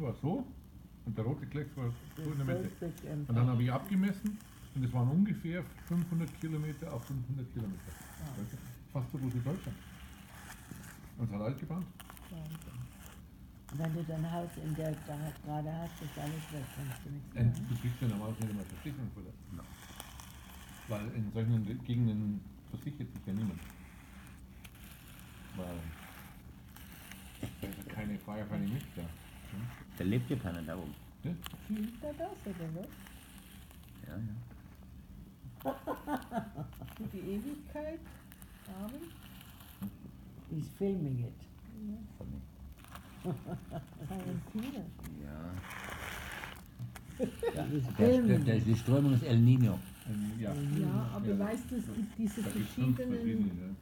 war so und der rote Klecks war so in der Mitte. Und dann habe ich abgemessen und es waren ungefähr 500 Kilometer auf 500 Kilometer. Weißt du, Fast so groß wie Deutschland. Und es hat alles gebrannt. Wenn du dein Haus in der gerade hast, ist alles weg, kannst du nichts Und machen. du kriegst ja normalerweise nicht einmal Versicherung für das. Weil in solchen Gegenden versichert sich ja niemand. Weil da ist ja keine Firefighting mit da. Lebt ja keiner da oben. Ja? Da das oder was? Ja, ja. Für die Ewigkeit, Amen. He's filming it. Funny. Ja. He's Der, der, filming der, it. die Strömung ist El Nino. Ja. Ja, aber Ja. weißt du, es gibt diese verschiedenen verschiedene.